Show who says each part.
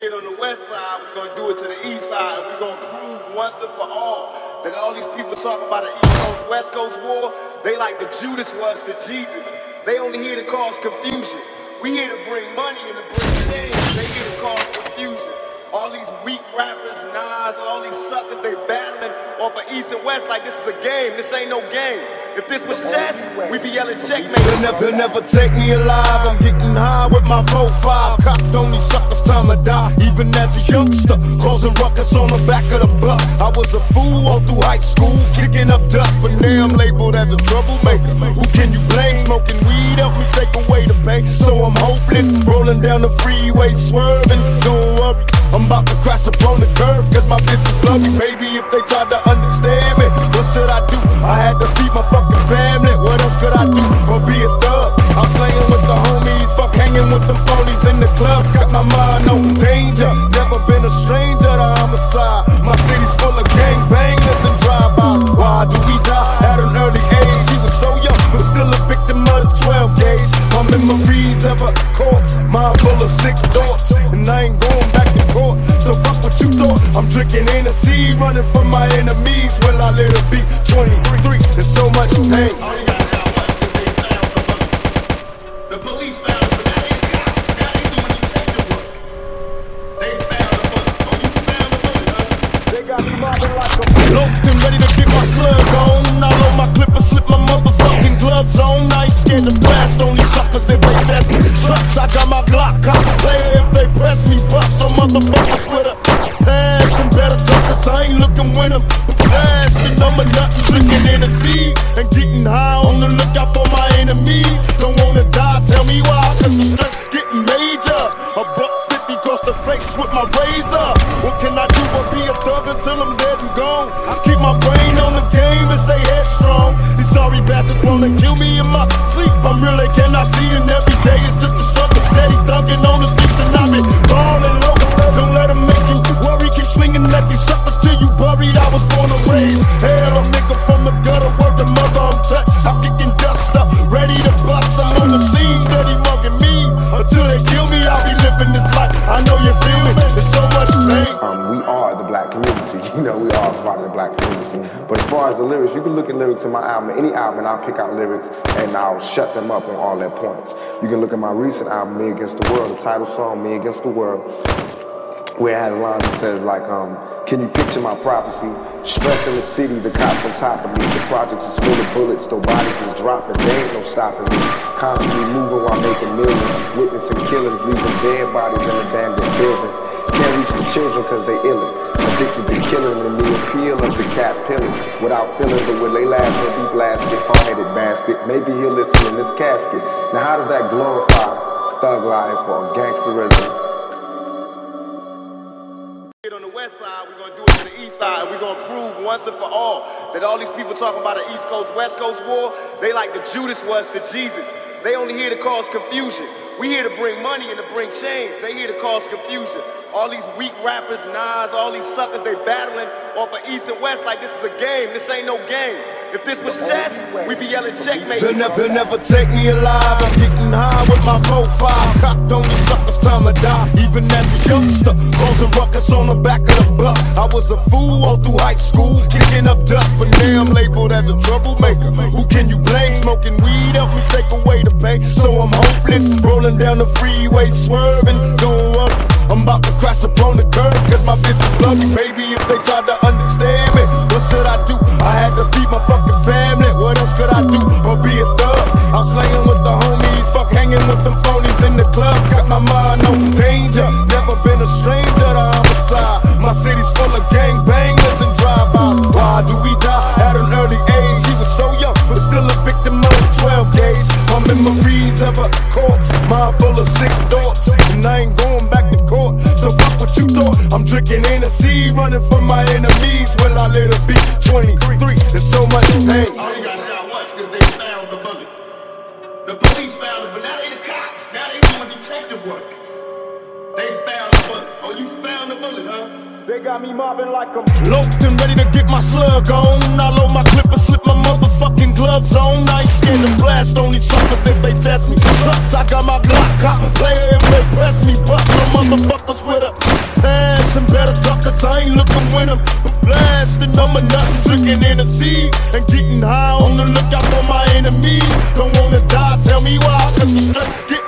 Speaker 1: Get on the west side, we're gonna do it to the east side, and we're gonna prove once and for all that all these people talk about an East Coast West Coast war, they like the Judas was to Jesus. They only here to cause confusion. We here to bring money and to bring change. They here to cause confusion. All these weak rappers, Nas, all these suckers, they battling off of East and West like this is a game. This ain't no game. If this was chess, we'd be yelling checkmate. They'll never, never take me alive. I'm getting high with my 4-5. Copped on these suckers, time to die. Even as a youngster, causing ruckus on the back of the bus. I was a fool all through high school, kicking up dust. But now I'm labeled as a troublemaker. Who can you blame? Smoking weed help me take away the pain. So I'm hopeless, rolling down the freeway, swerving. Don't worry. I'm about to crash upon the curb Cause my bitch is bloody Baby, if they try to understand me should I do? I had to feed my fucking family What else could I do? Or be a thug? I'm slaying with the homies Fuck hanging with them phonies in the club Got my mind on danger Never been a stranger to homicide My city's full of gangbangers and drive-bys Why do we die at an early age? He was so young, but still a victim of the 12 gauge My memories of a corpse Mind full of sick thoughts And I ain't going what you thought I'm drinking Hennessy Running from my enemies Will I let it be 23 There's so much pain the police found us, but that ain't the cops. That ain't doing detective work. They found the bullet. Oh, found the bullet. They got me mobbing like a Loped and ready to get my slug on. I load my clip and slip my motherfucking gloves on. I ain't scared to blast on these suckers if they test me. Trucks, I got my Glock cop player if they press me. Bust some motherfuckers a passion. Better talk, cause I ain't looking with them. Blasting, I'm a nothing, drinking Hennessy and getting high You know,
Speaker 2: we all part of the black community. But as far as the lyrics, you can look at lyrics in my album, any album, and I'll pick out lyrics and I'll shut them up on all their points. You can look at my recent album, Me Against the World, the title song, Me Against the World, where it has lines that says like, um, can you picture my prophecy? Stress in the city, the cops on top of me. The projects is full of bullets, though bodies is dropping. There ain't no stopping me. Constantly moving while making millions. Witnessing killings, leaving dead bodies in abandoned buildings. Can't reach the children cause they illin'. Addicted to killing and the appeal of the cat pilling. Without feeling but will they last or be blasted? Hard-headed basket. Maybe he'll listen in this casket. Now how does that glorify thug life or gangsterism?
Speaker 1: On the west side, we're gonna do it to the east side, and we're gonna prove once and for all that all these people talking about an East Coast West Coast war, they like the Judas was to Jesus. They only here to cause confusion. We here to bring money and to bring change. They here to cause confusion. All these weak rappers, Nas, all these suckers, they battling off of East and West like this is a game. This ain't no game. If this was chess, we'd be yelling checkmate. They'll never, they'll never take me alive. I'm high with my 4-5. Cocked on these suckers, time to die. Even as a youngster, causing ruckus on the back of the bus. I was a fool all through high school, kicking up dust. But now I'm labeled as a troublemaker. Who can you blame? Smoking weed help me take away the pain. So I'm hopeless, rolling down the freeway, swerving. Don't worry, I'm about to crash upon the curb. Cause my bitch is bloody. Baby, if they try to understand drinking running from my enemies. Will I let it be 23? There's so much pain. Only got shot once because they found the bullet. The police found it, but now they the cops. Now they doing detective work. They found the bullet. Oh, you found the bullet, huh? They got me mobbing like I'm loped and ready to get my slug on. I load my clip and slip my motherfucking gloves on. I ain't scared to blast on these suckers if they test me. Trucks, I got my Glock cop player if they press me. Bust some motherfuckers with cause I ain't looking when I'm blasting. I'm a nut, drinking Hennessy, and getting high on the lookout for my enemies. Don't wanna die, tell me why, cause the stress get